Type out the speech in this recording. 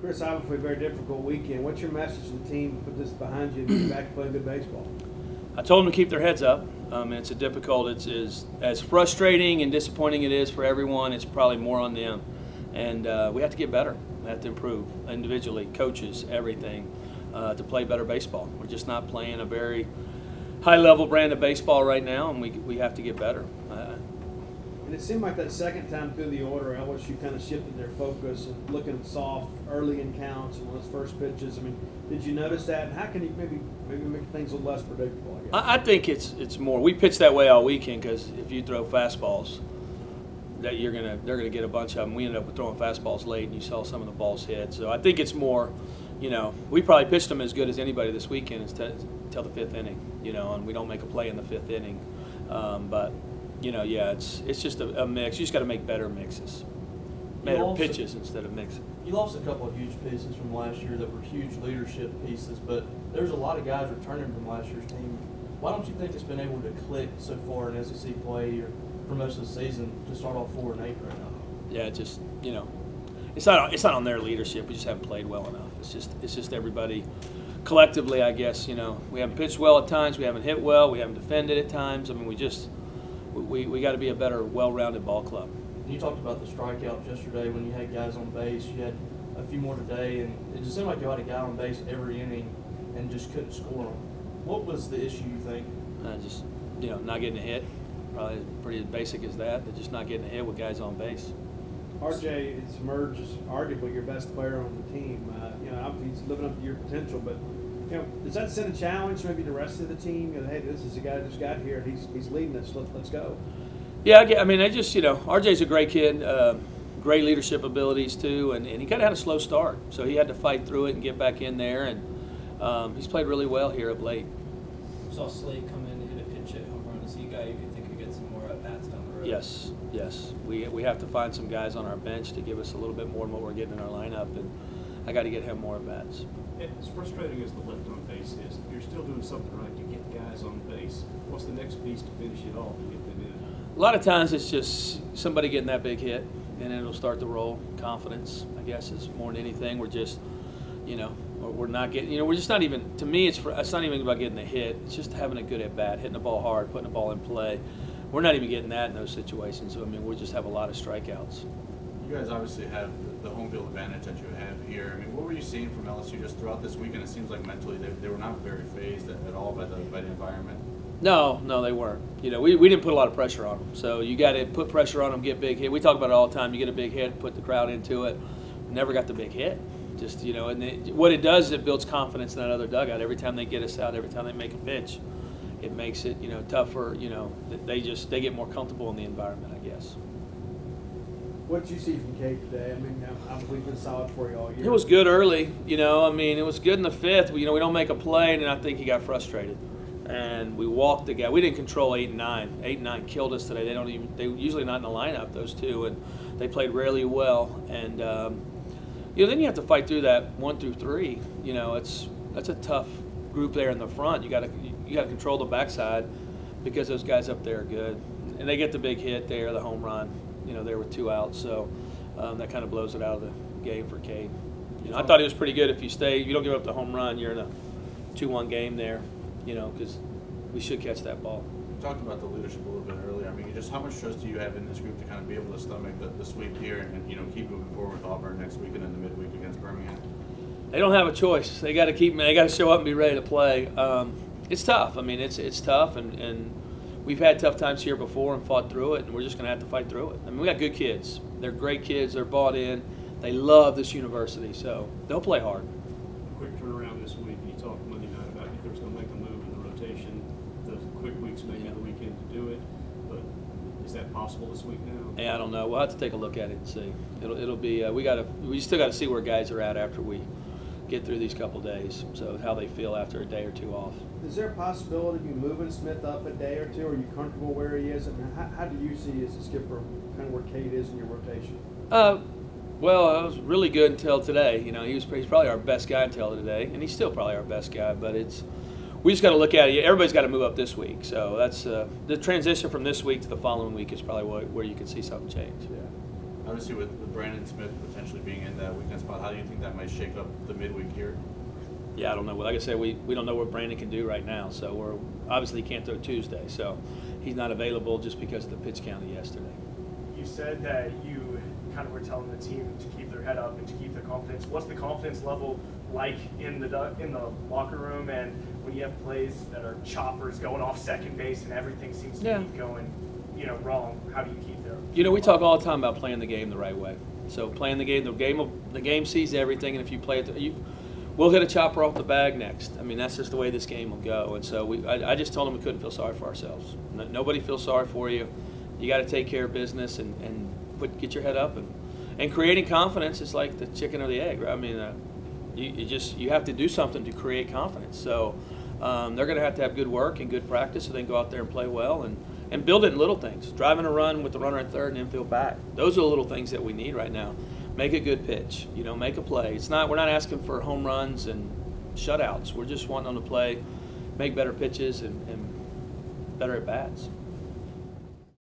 Chris, obviously a very difficult weekend. What's your message to the team to put this behind you and get back to playing good baseball? I told them to keep their heads up. Um, it's a difficult. It's, it's as frustrating and disappointing it is for everyone. It's probably more on them, and uh, we have to get better. We have to improve individually, coaches, everything, uh, to play better baseball. We're just not playing a very high-level brand of baseball right now, and we, we have to get better. Uh, And it seemed like that second time through the order, LSU kind of shifted their focus and looking soft early in counts and those first pitches. I mean, did you notice that? And how can you maybe maybe make things a little less predictable? I. I, think it's it's more. We pitch that way all weekend because if you throw fastballs, that you're gonna they're gonna get a bunch of them. We ended up with throwing fastballs late, and you saw some of the balls hit. So I think it's more. You know, we probably pitched them as good as anybody this weekend until the fifth inning. You know, and we don't make a play in the fifth inning. Um, but you know, yeah, it's it's just a, a mix. You just got to make better mixes, better also- pitches instead of mixing. You lost a couple of huge pieces from last year that were huge leadership pieces, but there's a lot of guys returning from last year's team. Why don't you think it's been able to click so far in SEC play or for most of the season to start off four and eight right now? yeah, just you know, it's not it's not on their leadership. We just haven't played well enough. It's just it's just everybody collectively. I guess you know we haven't pitched well at times. We haven't hit well. We haven't defended at times. I mean, we just we we got to be a better, well-rounded ball club. And you talked about the strikeouts yesterday when you had guys on base. You had a few more today, and it just seemed like you had a guy on base every inning and just couldn't score them. What was the issue, you think? Uh, just you know, not getting a hit. Probably pretty basic as that. But just not getting a hit with guys on base. RJ has emerged as arguably your best player on the team. Uh, you know, obviously he's living up to your potential, but you know, does that send a challenge maybe the rest of the team? You know, hey, this is a guy that just got here. He's he's leading us. Let's let's go. Yeah, I, mean, I just you know, RJ's a great kid. Uh, great leadership abilities too, and, and he kind of had a slow start, so he had to fight through it and get back in there, and um, he's played really well here of late. Saw Slate come in, hit a pinch hit home run. Is he a guy you could think could get some more at bats down the road? Yes, yes. We, we have to find some guys on our bench to give us a little bit more than what we're getting in our lineup, and I got to get him more bats. As frustrating as the left on base is, if you're still doing something right to get guys on base. What's the next piece to finish it off and get them in? A lot of times it's just somebody getting that big hit, and then it'll start to roll. Confidence, I guess, is more than anything. We're just, you know, we're- we're not getting, you know, we're just not even. To me, it's for, it's not even about getting a hit. It's just having a good at bat, hitting the ball hard, putting the ball in play. We're not even getting that in those situations. So, I mean, we just have a lot of strikeouts. You guys obviously have the- home field advantage that you have here. I mean, what were you seeing from LSU just throughout this weekend? It seems like mentally they, they were not very fazed at, at all by the by the environment. No, no, they weren't. You know, we, we didn't put a lot of pressure on them. So you got to put pressure on them, get big hit. We talk about it all the time. You get a big hit, put the crowd into it. Never got the big hit. Just you know, and it, what it does is it builds confidence in that other dugout. Every time they get us out, every time they make a pitch, it makes it you know tougher. You know, they just they get more comfortable in the environment, I guess. What did you see from Cade today? I mean, obviously he's been solid for you all year. It was good early, you know. I mean, it was good in the fifth. You know, we don't make a play, and I think he got frustrated. And we walked the guy. We didn't control eight and nine. Eight and nine killed us today. They don't even. They usually not in the lineup. Those two, and they played really well. And um, you know, then you have to fight through that one through three. You know, it's that's a tough group there in the front. You got to you got to control the backside because those guys up there are good, and they get the big hit there, the home run. You know, there were two outs, so um, that kind of blows it out of the game for Cade. You know, I thought he was pretty good. If you stay, if you don't give up the home run, you're in a two-one game there. You know, because we should catch that ball. You talked about the leadership a little bit earlier. I mean, just how much trust do you have in this group to kind of be able to stomach the, the sweep here and, and you know keep moving forward with Auburn next week and then the midweek against Birmingham? They don't have a choice. They got to keep. They got to show up and be ready to play. Um, it's tough. I mean, it's it's tough, and, and we've had tough times here before and fought through it, and we're just going to have to fight through it. I mean, we got good kids. They're great kids. They're bought in. They love this university, so they'll play hard. Quick turnaround this week. You talked Monday night about if there's going to make a move in the rotation. The quick weeks maybe Yeah. the weekend to do it. But is that possible this week now? Yeah, I don't know. We'll have to take a look at it and see. It'll it'll be. Uh, we got to. We still got to see where guys are at after we get through these couple days. So how they feel after a day or two off. Is there a possibility of you moving Smith up a day or two? Are you comfortable where he is? And how, how do you see as a skipper kind of where Cade is in your rotation? Uh, well, it was really good until today. You know, he was he's probably our best guy until today, and he's still probably our best guy. But it's we just got to look at it. Everybody's got to move up this week, so that's uh, the transition from this week to the following week is probably where, where you can see something change. Yeah. Obviously, with, with Brandon Smith potentially being in that weekend spot, how do you think that might shake up the midweek here? Yeah, I don't know. Like I said, we, we don't know what Brandon can do right now. So we're obviously he can't throw Tuesday. So he's not available just because of the pitch count of yesterday. You said that you kind of were telling the team to keep their head up and to keep their confidence. What's the confidence level like in the in the locker room and when you have plays that are choppers going off second base and everything seems to Yeah. be going, you know, wrong? How do you keep their You know, we talk all the time about playing the game the right way. So playing the game, the game, of, the game sees everything, and if you play it, you, we'll hit a chopper off the bag next. I mean, that's just the way this game will go. And so we, I, I just told them we couldn't feel sorry for ourselves. No, nobody feels sorry for you. You got to take care of business and, and put get your head up and and creating confidence is like the chicken or the egg, right? I mean, uh, you, you just you have to do something to create confidence. So um, they're going to have to have good work and good practice, so they can go out there and play well and and build it in little things. Driving a run with the runner at third and infield back. Those are the little things that we need right now. Make a good pitch. You know, make a play. It's not we're not asking for home runs and shutouts. We're just wanting them to play, make better pitches and, and better at bats.